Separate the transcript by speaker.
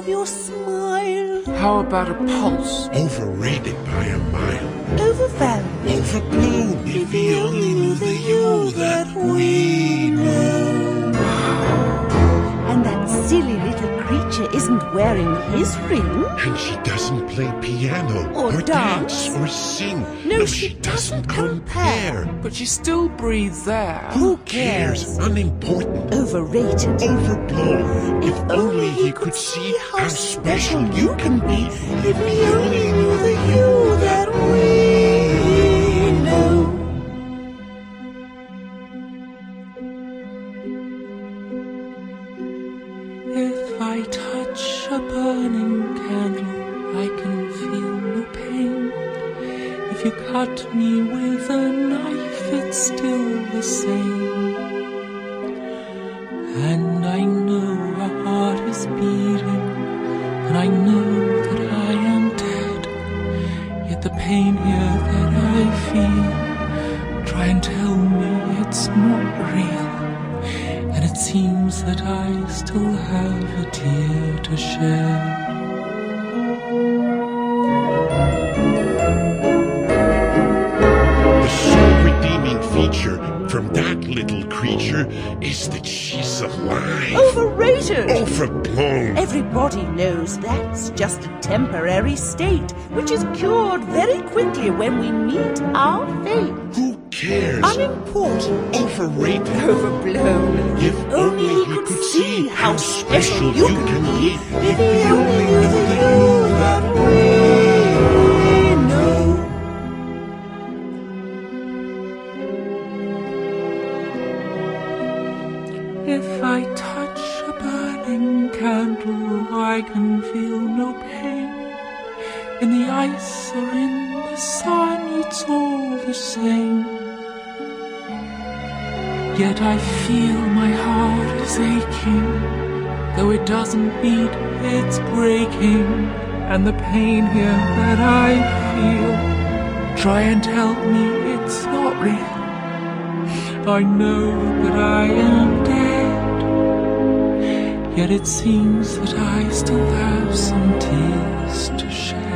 Speaker 1: beauty of your smile.
Speaker 2: How about a pulse?
Speaker 3: Overrated by a mile.
Speaker 1: Overvalued.
Speaker 3: Overblown. If he only knew the you that we
Speaker 1: wearing his ring.
Speaker 3: And she doesn't play piano
Speaker 1: Or
Speaker 3: dance.
Speaker 1: dance.
Speaker 3: or sing.
Speaker 1: No, she doesn't compare.
Speaker 2: But she still breathes air.
Speaker 1: Who
Speaker 3: Cares?
Speaker 1: cares?
Speaker 3: Unimportant.
Speaker 1: Overrated.
Speaker 3: Overblown. If only he could see how special you can be. If he only knew the you that we know.
Speaker 2: If I touch a burning candle, I can feel no pain. If you cut me with a knife, it's still the same. And I know a heart is beating, and I know that I am dead. Yet the pain here that I feel, try and tell me it's not real. And it seems that I still have a tear to shed.
Speaker 3: The sole redeeming feature from that little creature is that she's alive.
Speaker 1: Overrated.
Speaker 3: Overblown.
Speaker 1: Everybody knows that's just a temporary state, which is cured very quickly when we meet our fate.
Speaker 3: Who cares?
Speaker 1: Unimportant.
Speaker 3: Overrated.
Speaker 1: Overblown.
Speaker 3: If only he could see how special you can be. If he only knew the you that we know.
Speaker 2: If I touch a burning candle, I can feel no pain. In the ice or in the sun, it's all the same. Yet I feel my heart is aching. Though it doesn't beat, it's breaking. And the pain here that I feel, try and help me it's not real. I know that I am dead, yet it seems that I still have some tears to shed.